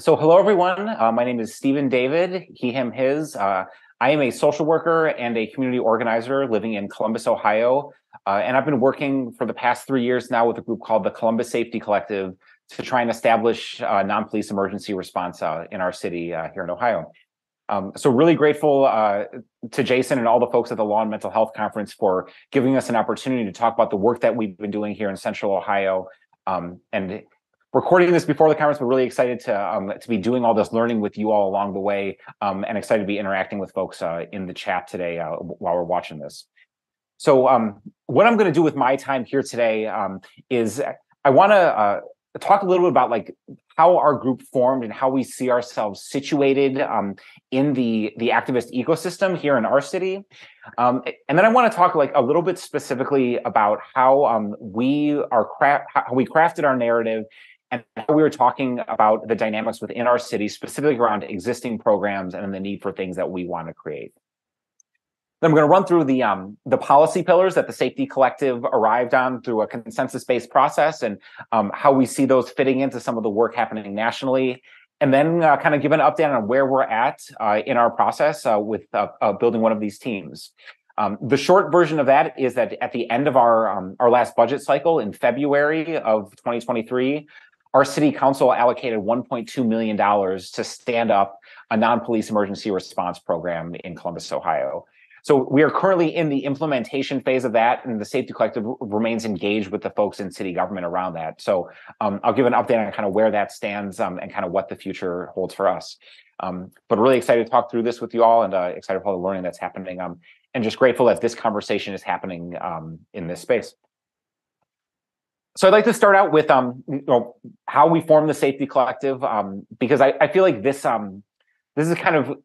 So hello, everyone. Uh, my name is Stephen David, he, him, his. Uh, I am a social worker and a community organizer living in Columbus, Ohio. Uh, and I've been working for the past three years now with a group called the Columbus Safety Collective to try and establish uh, non-police emergency response uh, in our city uh, here in Ohio. Um, so really grateful to Jason and all the folks at the Law and Mental Health Conference for giving us an opportunity to talk about the work that we've been doing here in Central Ohio um, and recording this before the conference, but really excited to um, to be doing all this learning with you all along the way, um, and excited to be interacting with folks uh, in the chat today uh, while we're watching this. So, um, what I'm going to do with my time here today um, is I want to uh, talk a little bit about like how our group formed and how we see ourselves situated um, in the the activist ecosystem here in our city um, and then i want to talk like a little bit specifically about how um, we are how we crafted our narrative and we were talking about the dynamics within our city, specifically around existing programs and the need for things that we want to create. Then I'm going to run through the um, the policy pillars that the Safety Collective arrived on through a consensus-based process and um, how we see those fitting into some of the work happening nationally. And then uh, kind of give an update on where we're at uh, in our process uh, with uh, uh, building one of these teams. Um, the short version of that is that at the end of our um, our last budget cycle in February of 2023, our city council allocated $1.2 million to stand up a non-police emergency response program in Columbus, Ohio. So we are currently in the implementation phase of that, and the Safety Collective remains engaged with the folks in city government around that. So um, I'll give an update on kind of where that stands um, and kind of what the future holds for us. Um, but really excited to talk through this with you all, and uh, excited for all the learning that's happening, um, and just grateful that this conversation is happening um, in this space. So I'd like to start out with um, you know, how we form the Safety Collective, um, because I, I feel like this um, this is kind of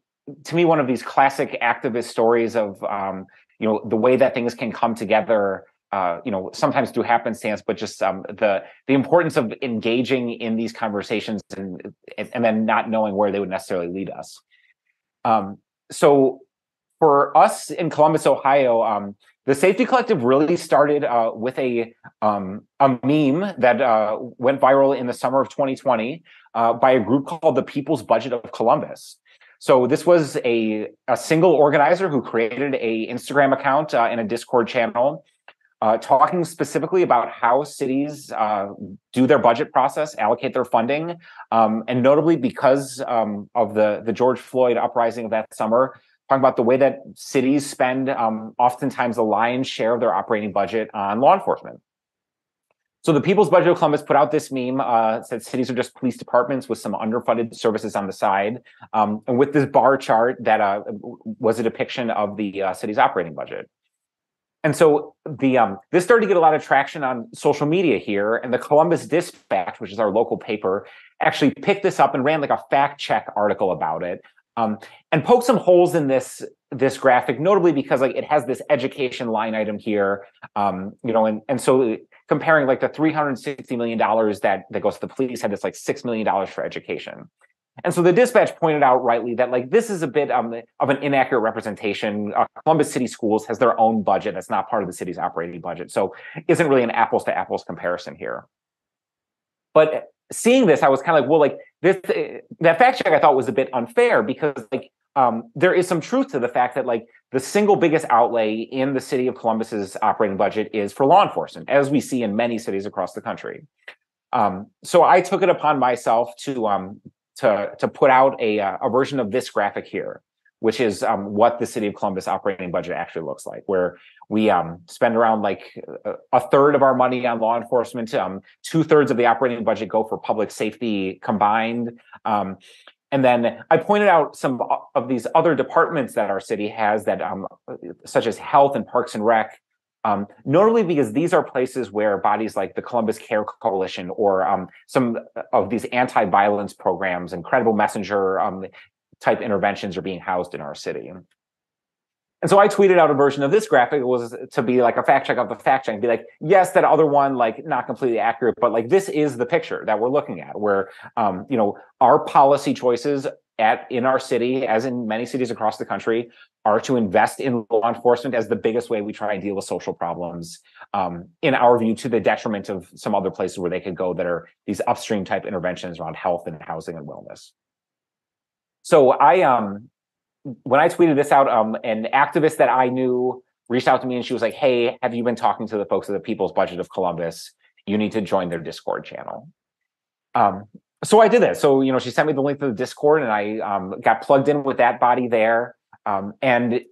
to me one of these classic activist stories of um, you know the way that things can come together. Uh, you know, sometimes through happenstance, but just um, the the importance of engaging in these conversations and and then not knowing where they would necessarily lead us. Um, so for us in Columbus, Ohio, um, the Safety Collective really started uh, with a um, a meme that uh, went viral in the summer of 2020 uh, by a group called the People's Budget of Columbus. So this was a a single organizer who created a Instagram account uh, and a Discord channel. Uh, talking specifically about how cities uh, do their budget process, allocate their funding, um, and notably because um, of the the George Floyd uprising of that summer, talking about the way that cities spend um, oftentimes the lion's share of their operating budget on law enforcement. So the People's Budget of Columbus put out this meme, uh, said cities are just police departments with some underfunded services on the side. Um, and with this bar chart that uh, was a depiction of the uh, city's operating budget. And so the um, this started to get a lot of traction on social media here, and the Columbus Dispatch, which is our local paper, actually picked this up and ran like a fact check article about it, um, and poke some holes in this this graphic, notably because like it has this education line item here, um, you know, and and so comparing like the three hundred sixty million dollars that that goes to the police had this like six million dollars for education. And so the dispatch pointed out rightly that like this is a bit um, of an inaccurate representation. Uh, Columbus City Schools has their own budget that's not part of the city's operating budget, so isn't really an apples to apples comparison here. But seeing this, I was kind of like, well, like this that fact check I thought was a bit unfair because like um, there is some truth to the fact that like the single biggest outlay in the city of Columbus's operating budget is for law enforcement, as we see in many cities across the country. Um, so I took it upon myself to um, to to put out a uh, a version of this graphic here, which is um, what the city of Columbus operating budget actually looks like, where we um, spend around like a third of our money on law enforcement. Um, two thirds of the operating budget go for public safety combined. Um, and then I pointed out some of these other departments that our city has that, um, such as health and parks and rec, um, notably because these are places where bodies like the Columbus Care Coalition or um, some of these anti-violence programs Incredible messenger um, type interventions are being housed in our city. And so I tweeted out a version of this graphic. It was to be like a fact check of the fact check, and be like, yes, that other one, like not completely accurate, but like this is the picture that we're looking at, where um, you know our policy choices at in our city, as in many cities across the country, are to invest in law enforcement as the biggest way we try and deal with social problems. Um, in our view, to the detriment of some other places where they could go that are these upstream type interventions around health and housing and wellness. So I um when I tweeted this out, um, an activist that I knew reached out to me and she was like, "Hey, have you been talking to the folks at the People's Budget of Columbus? You need to join their Discord channel." Um, so I did that. So you know, she sent me the link to the Discord, and I um, got plugged in with that body there. Um, and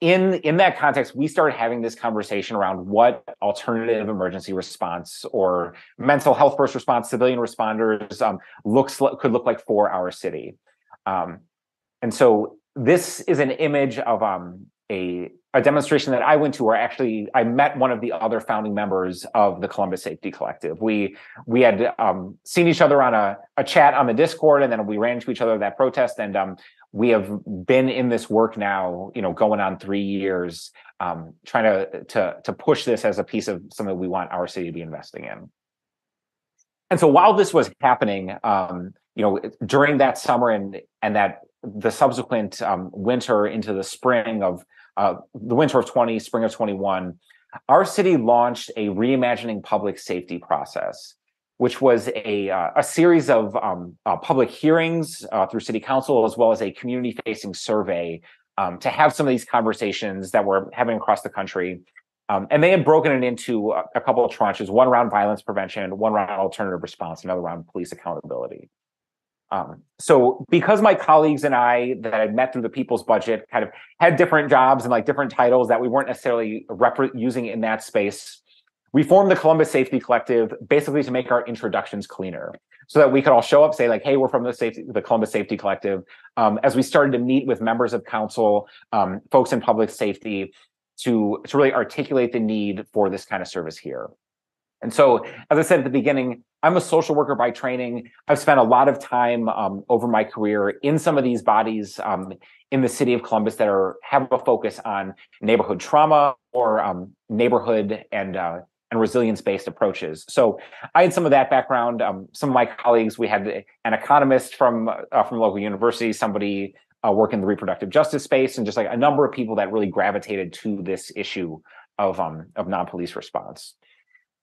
in in that context, we started having this conversation around what alternative emergency response or mental health first response, civilian responders um, looks could look like for our city. Um, and so this is an image of um, a a demonstration that I went to where actually I met one of the other founding members of the Columbus Safety Collective. We we had um, seen each other on a, a chat on the Discord, and then we ran into each other at that protest. And um, we have been in this work now, you know, going on three years, um, trying to to to push this as a piece of something we want our city to be investing in. And so while this was happening, um, you know, during that summer and and that the subsequent um, winter into the spring of uh, the winter of 20, spring of 21, our city launched a reimagining public safety process, which was a, uh, a series of um, uh, public hearings uh, through city council, as well as a community facing survey um, to have some of these conversations that we're having across the country. Um, and they had broken it into a, a couple of tranches, one around violence prevention, one around alternative response, another around police accountability. Um, so because my colleagues and I that I met through the People's Budget kind of had different jobs and like different titles that we weren't necessarily rep- using in that space, we formed the Columbus Safety Collective basically to make our introductions cleaner, so that we could all show up, say like, "Hey, we're from the safety, the Columbus Safety Collective." Um, as we started to meet with members of council, um, folks in public safety, to to really articulate the need for this kind of service here. And so, as I said at the beginning, I'm a social worker by training. I've spent a lot of time um, over my career in some of these bodies um, in the city of Columbus that are have a focus on neighborhood trauma or um, neighborhood and uh, and resilience based approaches. So I had some of that background. Um, some of my colleagues, we had an economist from uh, from local university, somebody uh, work in the reproductive justice space, and just like a number of people that really gravitated to this issue of um, of non police response.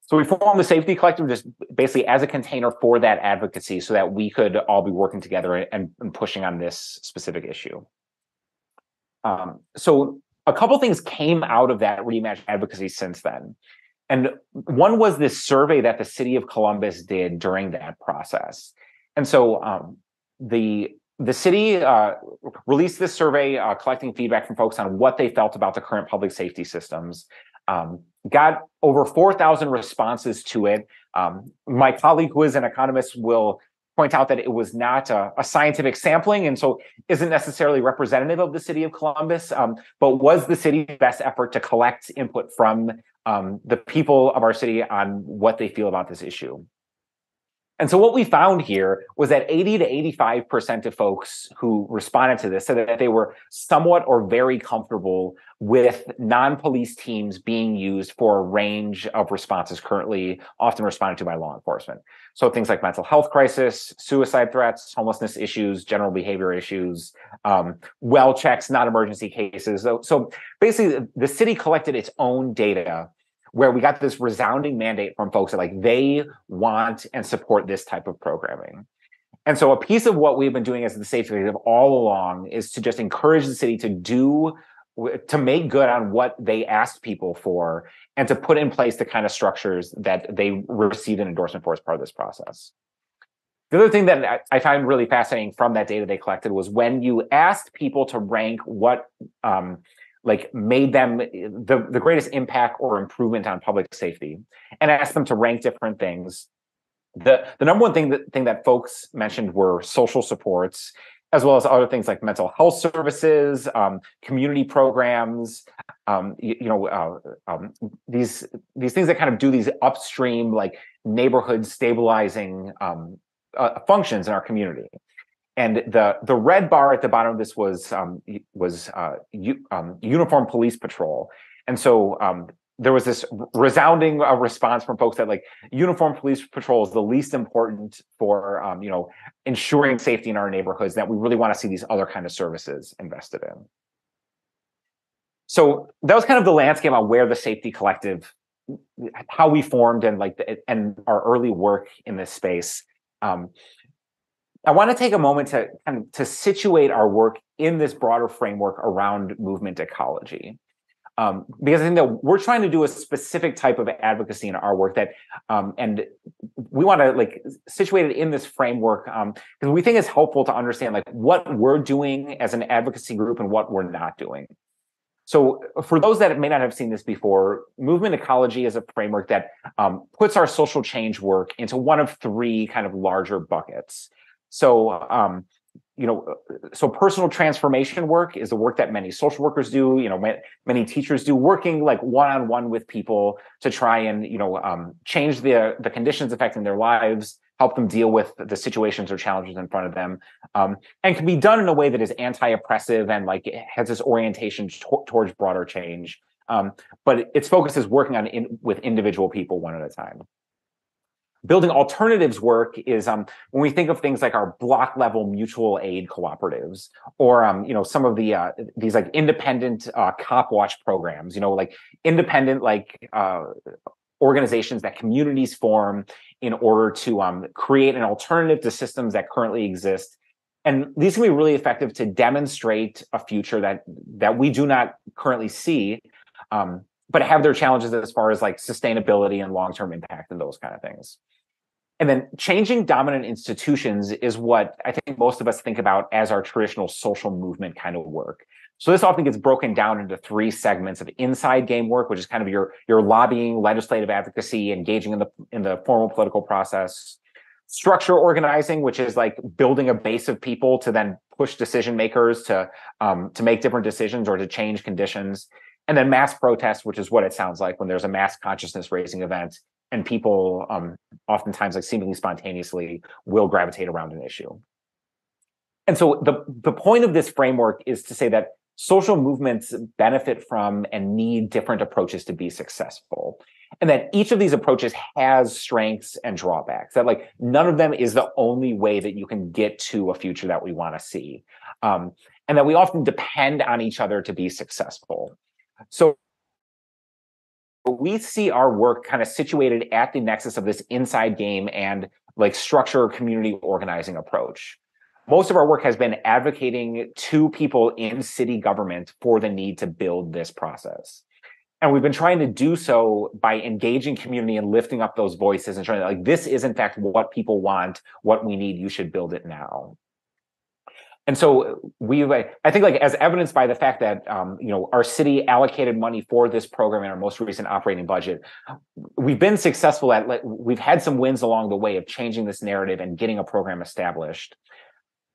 So we formed the Safety Collective just basically as a container for that advocacy so that we could all be working together and, and pushing on this specific issue. Um, so a couple things came out of that reimagine advocacy since then. And one was this survey that the city of Columbus did during that process. And so um, the the city uh, released this survey uh, collecting feedback from folks on what they felt about the current public safety systems um, got over 4,000 responses to it. Um, my colleague, who is an economist, will point out that it was not a, a, scientific sampling and so isn't necessarily representative of the city of Columbus, um, but was the city's best effort to collect input from um, the people of our city on what they feel about this issue. And so what we found here was that 80 to 85% of folks who responded to this said that they were somewhat or very comfortable with non-police teams being used for a range of responses currently often responded to by law enforcement. So things like mental health crisis, suicide threats, homelessness issues, general behavior issues, um, well checks, not emergency cases. So, so basically the city collected its own data where we got this resounding mandate from folks that like they want and support this type of programming. And so a piece of what we've been doing as the safety collective all along is to just encourage the city to do to make good on what they asked people for and to put in place the kind of structures that they received an endorsement for as part of this process. The other thing that I find really fascinating from that data they collected was when you asked people to rank what um, like made them the, the greatest impact or improvement on public safety and asked them to rank different things. The the number one thing that thing that folks mentioned were social supports as well as other things like mental health services um, community programs um, you, you, know uh, um, these these things that kind of do these upstream like neighborhood stabilizing um, uh, functions in our community and the the red bar at the bottom of this was um, was uh, u- um, uniform police patrol, and so um, there was this resounding uh, response from folks that like uniform police patrol is the least important for um, you know ensuring safety in our neighborhoods. That we really want to see these other kind of services invested in. So that was kind of the landscape on where the Safety Collective, how we formed, and like the, and our early work in this space. Um, I want to take a moment to kind of to situate our work in this broader framework around movement ecology. Um, because I think that we're trying to do a specific type of advocacy in our work that, um, and we want to like situate it in this framework because um, we think it's helpful to understand like what we're doing as an advocacy group and what we're not doing. So, for those that may not have seen this before, movement ecology is a framework that um, puts our social change work into one of three kind of larger buckets. So, um, you know, so personal transformation work is the work that many social workers do. You know, many teachers do, working like one on one with people to try and you know um, change the the conditions affecting their lives, help them deal with the situations or challenges in front of them, um, and can be done in a way that is anti-oppressive and like has this orientation t- towards broader change. Um, but its focus is working on in, with individual people one at a time building alternatives work is um, when we think of things like our block level mutual aid cooperatives or um, you know some of the uh, these like independent uh, cop watch programs you know like independent like uh, organizations that communities form in order to um, create an alternative to systems that currently exist. And these can be really effective to demonstrate a future that that we do not currently see um, but have their challenges as far as like sustainability and long-term impact and those kind of things and then changing dominant institutions is what I think most of us think about as our traditional social movement kind of work. So this often gets broken down into three segments of inside game work, which is kind of your your lobbying, legislative advocacy, engaging in the in the formal political process. Structure organizing, which is like building a base of people to then push decision makers to um, to make different decisions or to change conditions. And then mass protest, which is what it sounds like when there's a mass consciousness raising event and people um, oftentimes like seemingly spontaneously will gravitate around an issue. And so the the point of this framework is to say that social movements benefit from and need different approaches to be successful and that each of these approaches has strengths and drawbacks that like none of them is the only way that you can get to a future that we want to see um, and that we often depend on each other to be successful so we see our work kind of situated at the nexus of this inside game and like structure community organizing approach. Most of our work has been advocating to people in city government for the need to build this process. And we've been trying to do so by engaging community and lifting up those voices and trying to like, this is in fact what people want, what we need, you should build it now and so we like i think like as evidenced by the fact that um, you know our city allocated money for this program in our most recent operating budget we've been successful at like, we've had some wins along the way of changing this narrative and getting a program established.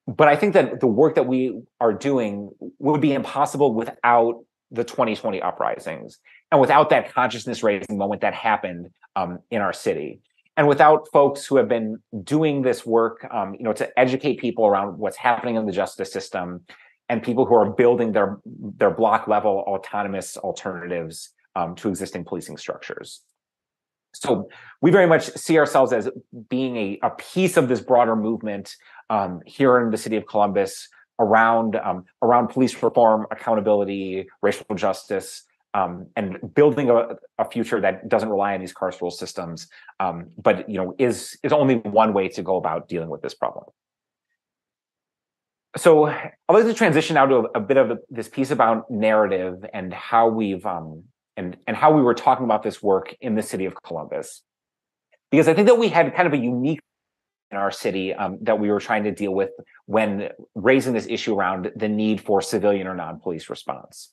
But i think that the work that we are doing would be impossible without the 2020 uprisings and without that consciousness raising moment that happened um, in our city and without folks who have been doing this work, um, you know, to educate people around what's happening in the justice system, and people who are building their their block level autonomous alternatives um, to existing policing structures. So we very much see ourselves as being a, a piece of this broader movement um, here in the city of Columbus around um, around police reform, accountability, racial justice, um, and building a, a, future that doesn't rely on these carceral systems, um, but you know is is only one way to go about dealing with this problem. So I'd like to transition now to a, a bit of this piece about narrative and how we've um, and and how we were talking about this work in the city of Columbus, because I think that we had kind of a unique in our city um, that we were trying to deal with when raising this issue around the need for civilian or non-police response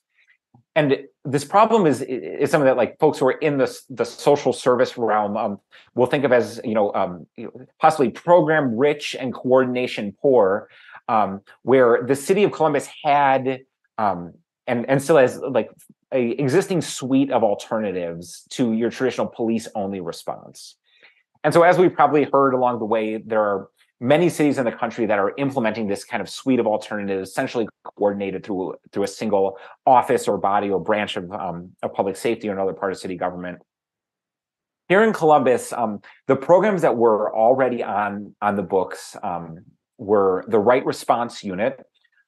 and this problem is is something that like folks who are in the the social service realm um, will think of as you know, um, possibly program rich and coordination poor, um, where the city of Columbus had um, and and still has like a existing suite of alternatives to your traditional police only response. And so, as we probably heard along the way, there are many cities in the country that are implementing this kind of suite of alternatives, essentially coordinated through through a single office or body or branch of, um, of public safety or another part of city government. Here in Columbus, um, the programs that were already on on the books um, were the Right Response Unit,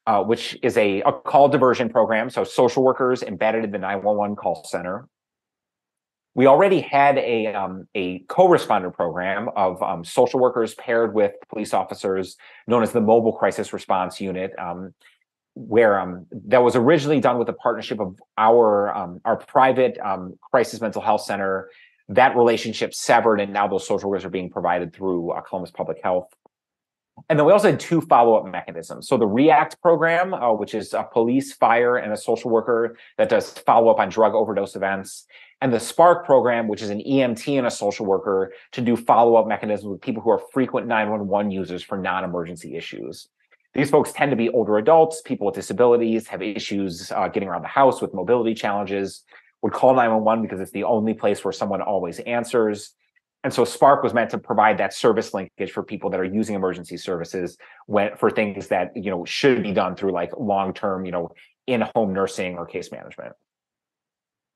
uh, which is a, a call diversion program. So social workers embedded in the 911 call center we already had a um, a co-responder program of um, social workers paired with police officers, known as the Mobile Crisis Response Unit, um, where um, that was originally done with a partnership of our um, our private um, crisis mental health center. That relationship severed, and now those social workers are being provided through uh, Columbus Public Health. And then we also had two follow-up mechanisms. So the RREACT program, uh, which is a police, fire, and a social worker that does follow-up on drug overdose events, and the Spark program, which is an EMT and a social worker to do follow-up mechanisms with people who are frequent 911 users for non-emergency issues. These folks tend to be older adults, people with disabilities, have issues uh, getting around the house with mobility challenges, would call 911 because it's the only place where someone always answers. And so Spark was meant to provide that service linkage for people that are using emergency services when, for things that, you know, should be done through like long-term, you know, in-home nursing or case management.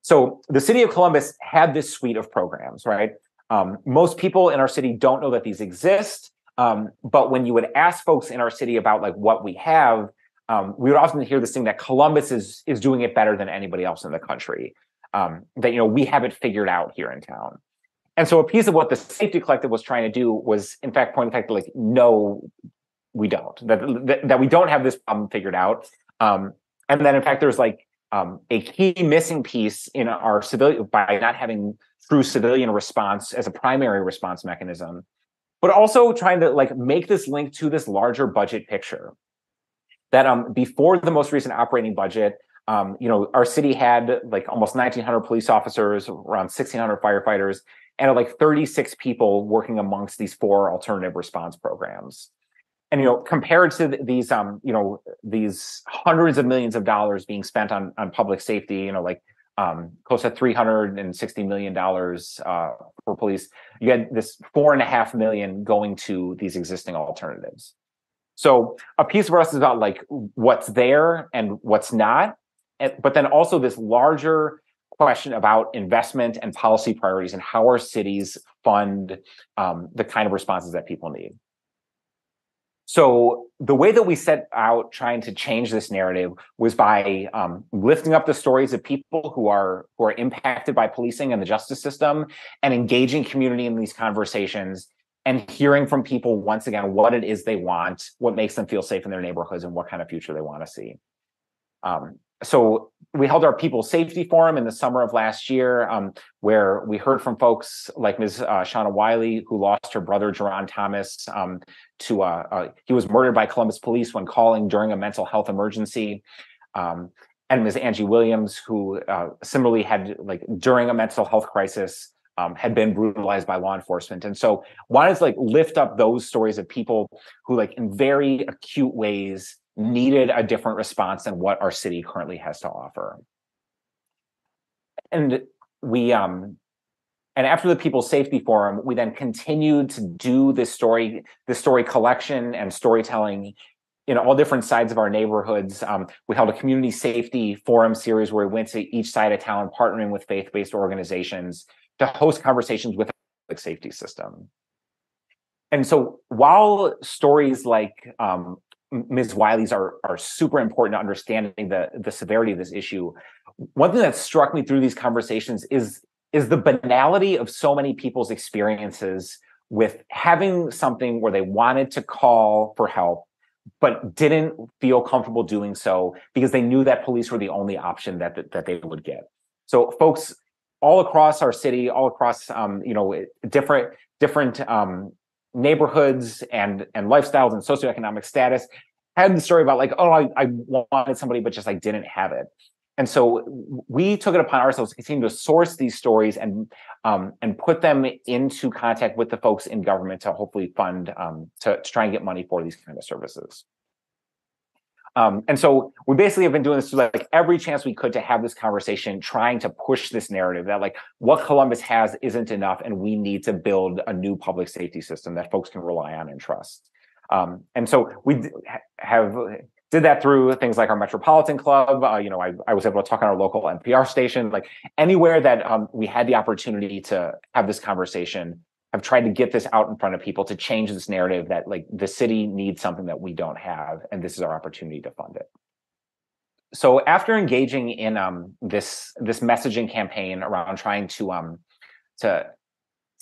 So the city of Columbus had this suite of programs, right? Um, most people in our city don't know that these exist. Um, but when you would ask folks in our city about like what we have, um, we would often hear this thing that Columbus is is doing it better than anybody else in the country. Um, that you know we have it figured out here in town. And so a piece of what the safety collective was trying to do was, in fact, point the fact like no, we don't. That that, that we don't have this problem figured out. Um, and then in fact, there's like um, a key missing piece in our civilian by not having true civilian response as a primary response mechanism, but also trying to like make this link to this larger budget picture. That um, before the most recent operating budget, um, you know, our city had like almost 1,900 police officers, around 1,600 firefighters, and like 36 people working amongst these four alternative response programs and you know compared to these um you know these hundreds of millions of dollars being spent on on public safety you know like um close to 360 million dollars uh for police you had this four and a half million going to these existing alternatives. So a piece for us is about like what's there and what's not but then also this larger question about investment and policy priorities and how our cities fund um, the kind of responses that people need so the way that we set out trying to change this narrative was by um, lifting up the stories of people who are who are impacted by policing and the justice system, and engaging community in these conversations, and hearing from people once again what it is they want, what makes them feel safe in their neighborhoods, and what kind of future they want to see. Um, so we held our people safety forum in the summer of last year um, where we heard from folks like ms. Uh, shauna wiley who lost her brother Jaron thomas um, to uh, uh, he was murdered by columbus police when calling during a mental health emergency. Um, and ms. Angie williams who uh, similarly had like during a mental health crisis um, had been brutalized by law enforcement. And so wanted to like lift up those stories of people who like in very acute ways needed a different response than what our city currently has to offer. And we um and after the People's Safety Forum, we then continued to do this story, this story collection and storytelling in all different sides of our neighborhoods. Um, we held a community safety forum series where we went to each side of town, partnering with faith-based organizations to host conversations with the public safety system. And so while stories like um, Ms. Wiley's are are super important to understanding the the severity of this issue. One thing that struck me through these conversations is is the banality of so many people's experiences with having something where they wanted to call for help but didn't feel comfortable doing so because they knew that police were the only option that that, that they would get. So folks all across our city, all across um, you know different different um, neighborhoods and and lifestyles and socioeconomic status had the story about like oh I, I wanted somebody but just like didn't have it. And so we took it upon ourselves to continue to source these stories and um, and put them into contact with the folks in government to hopefully fund um, to, to try and get money for these kind of services um, and so we basically have been doing this like every chance we could to have this conversation, trying to push this narrative that like what Columbus has isn't enough, and we need to build a new public safety system that folks can rely on and trust. Um, and so we have did that through things like our Metropolitan Club. Uh, you know, I, I was able to talk on our local NPR station, like anywhere that um, we had the opportunity to have this conversation. I've tried to get this out in front of people to change this narrative that like the city needs something that we don't have, and this is our opportunity to fund it. So after engaging in um, this this messaging campaign around trying to um, to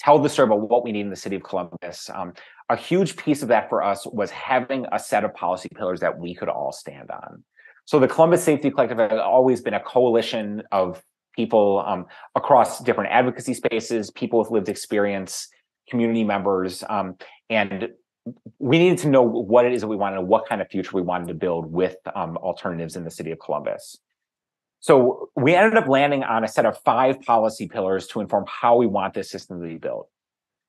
tell the about what we need in the city of Columbus. Um, a huge piece of that for us was having a set of policy pillars that we could all stand on. So the Columbus Safety Collective has always been a coalition of people um, across different advocacy spaces, people with lived experience, community members, um, and we needed to know what it is that we wanted, what kind of future we wanted to build with um, alternatives in the city of Columbus. So we ended up landing on a set of five policy pillars to inform how we want this system to be built.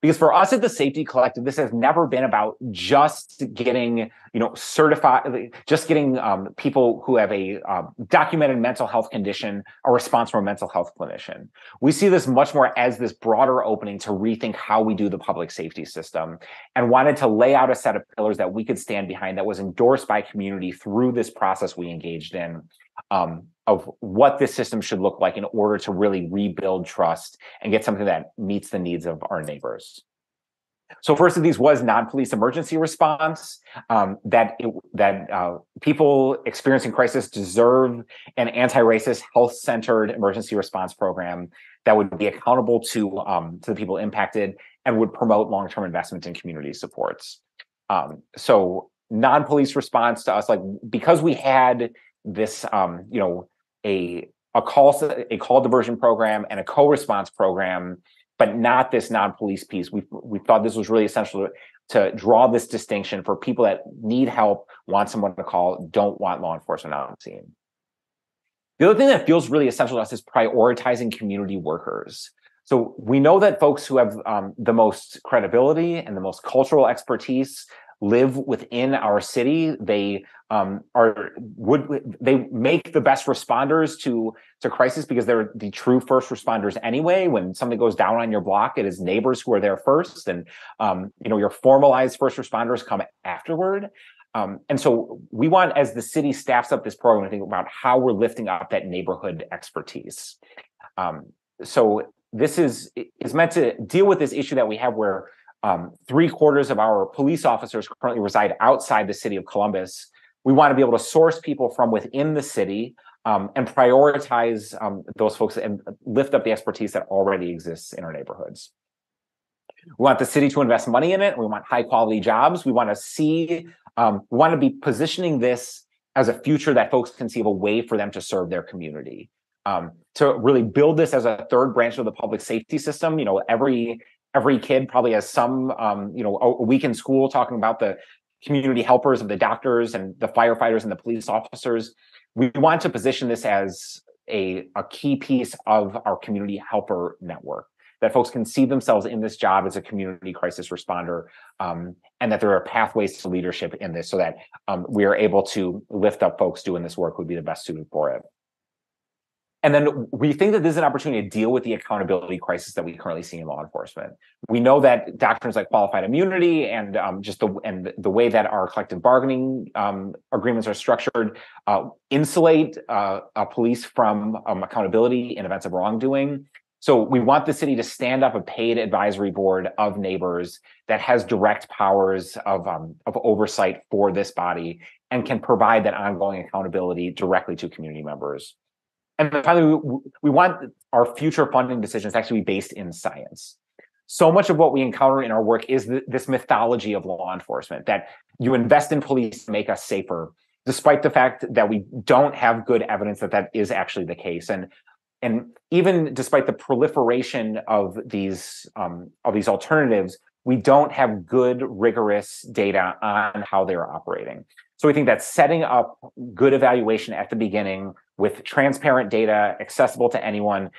Because for us at the Safety Collective, this has never been about just getting, you know, certified, just getting um, people who have a uh, documented mental health condition a response from a mental health clinician. We see this much more as this broader opening to rethink how we do the public safety system and wanted to lay out a set of pillars that we could stand behind that was endorsed by community through this process we engaged in um, of what this system should look like in order to really rebuild trust and get something that meets the needs of our neighbors. So first of these was non-police emergency response. Um, that it, that uh, people experiencing crisis deserve an anti-racist, health-centered emergency response program that would be accountable to um, to the people impacted and would promote long-term investment in community supports. Um, so non-police response to us, like because we had this, um, you know, a a call a call diversion program and a co-response program, but not this non-police piece. We we thought this was really essential to, to draw this distinction for people that need help, want someone to call, don't want law enforcement on scene. The other thing that feels really essential to us is prioritizing community workers. So we know that folks who have um, the most credibility and the most cultural expertise live within our city. They um, are would they make the best responders to to crisis because they're the true first responders anyway. When something goes down on your block, it is neighbors who are there first, and um, you know your formalized first responders come afterward. Um, and so we want, as the city staffs up this program, to think about how we're lifting up that neighborhood expertise. Um, so this is is meant to deal with this issue that we have where um, three quarters of our police officers currently reside outside the city of Columbus. We want to be able to source people from within the city um, and prioritize um, those folks and lift up the expertise that already exists in our neighborhoods. We want the city to invest money in it. We want high quality jobs. We want to see, um, we want to be positioning this as a future that folks can see of a way for them to serve their community. Um, to really build this as a third branch of the public safety system. You know, every every kid probably has some, um, you know, a week in school talking about the community helpers of the doctors and the firefighters and the police officers. We want to position this as a, a key piece of our community helper network that folks can see themselves in this job as a community crisis responder um, and that there are pathways to leadership in this so that um, we are able to lift up folks doing this work who would be the best suited for it. And then we think that this is an opportunity to deal with the accountability crisis that we currently see in law enforcement. We know that doctrines like qualified immunity and um, just the and the way that our collective bargaining um, agreements are structured uh, insulate uh, police from um, accountability in events of wrongdoing. So we want the city to stand up a paid advisory board of neighbors that has direct powers of um, of oversight for this body and can provide that ongoing accountability directly to community members. And finally, we, we want our future funding decisions to actually be based in science. So much of what we encounter in our work is th- this mythology of law enforcement that you invest in police to make us safer, despite the fact that we don't have good evidence that that is actually the case. And and even despite the proliferation of these um, of these alternatives, we don't have good rigorous data on how they're operating. So we think that setting up good evaluation at the beginning with transparent data accessible to anyone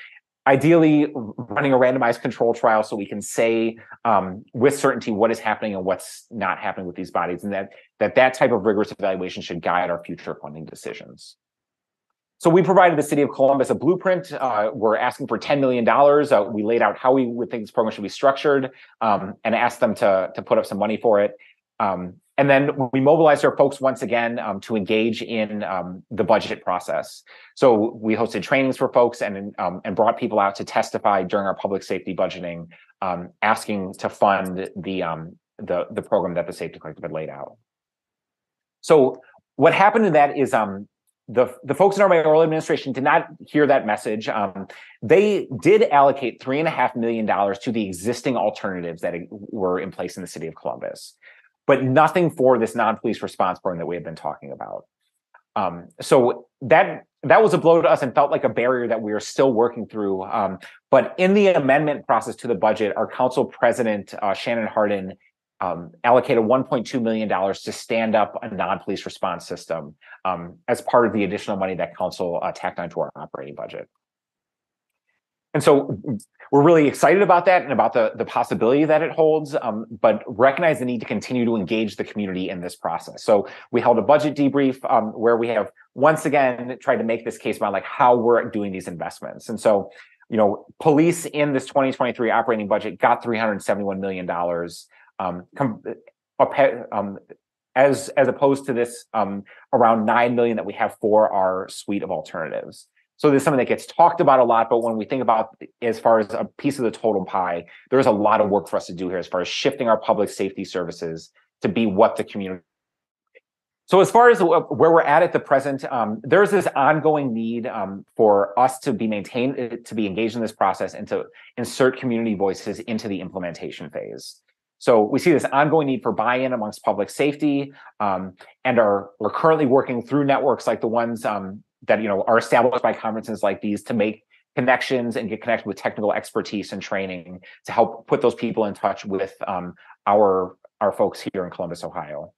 ideally running a randomized control trial so we can say um, with certainty what is happening and what's not happening with these bodies and that that that type of rigorous evaluation should guide our future funding decisions. So we provided the city of columbus a blueprint. Uh, we're asking for $10 million uh, we laid out how we would think this program should be structured um, and asked them to, to put up some money for it. Um, and then we mobilized our folks once again um, to engage in um, the budget process. So we hosted trainings for folks and um, and brought people out to testify during our public safety budgeting, um, asking to fund the um, the the program that the Safety Collective had laid out. So what happened in that is um, the the folks in our mayoral administration did not hear that message. Um, they did allocate three and a half million dollars to the existing alternatives that were in place in the city of Columbus but nothing for this non-police response program that we have been talking about. Um, so that that was a blow to us and felt like a barrier that we are still working through. Um, but in the amendment process to the budget, our council president uh, Shannon Hardin um, allocated 1.2 million dollars to stand up a non-police response system um, as part of the additional money that council uh, tacked onto our operating budget. And so we're really excited about that and about the, the possibility that it holds, um, but recognize the need to continue to engage the community in this process. So we held a budget debrief um, where we have once again tried to make this case about like how we're doing these investments. And so, you know, police in this 2023 operating budget got $371 million. Um, um, as as opposed to this um, around nine million that we have for our suite of alternatives. So there's something that gets talked about a lot, but when we think about as far as a piece of the total pie, there's a lot of work for us to do here as far as shifting our public safety services to be what the community. So as far as where we're at at the present, um, there's this ongoing need um, for us to be maintained, to be engaged in this process, and to insert community voices into the implementation phase. So we see this ongoing need for buy-in amongst public safety, um, and are we're currently working through networks like the ones um, that you know are established by conferences like these to make connections and get connected with technical expertise and training to help put those people in touch with um, our our folks here in Columbus, Ohio.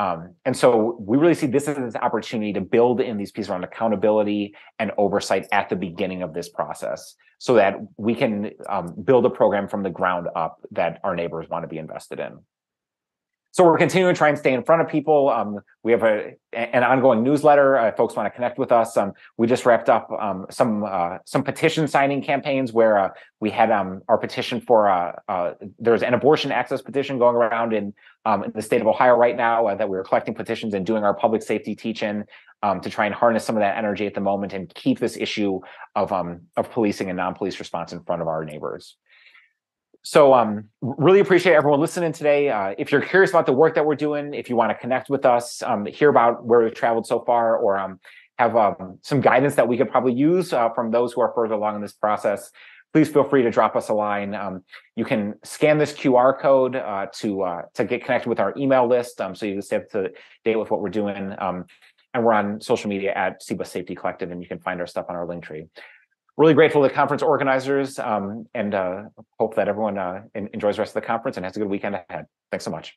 Um, and so we really see this as an opportunity to build in these pieces around accountability and oversight at the beginning of this process so that we can um, build a program from the ground up that our neighbors want to be invested in. So we're continuing to try and stay in front of people. Um, we have a, an ongoing newsletter. Uh, folks want to connect with us. Um, we just wrapped up um, some uh, some petition signing campaigns where uh, we had um, our petition for uh, uh, there's an abortion access petition going around in, um, in the state of Ohio right now uh, that we are collecting petitions and doing our public safety teaching um, to try and harness some of that energy at the moment and keep this issue of of policing and non-police response in front of our neighbors. So um, really appreciate everyone listening today. Uh, if you're curious about the work that we're doing, if you want to connect with us, um, hear about where we've traveled so far, or um, have um, some guidance that we could probably use uh, from those who are further along in this process, please feel free to drop us a line. Um, you can scan this QR code uh, to uh, to get connected with our email list, um, so you can stay up to date with what we're doing. and we're on social media at CBUS Safety Collective, and you can find our stuff on our link tree really grateful to the conference organizers um, and uh, hope that everyone uh, enjoys the rest of the conference and has a good weekend ahead. Thanks so much.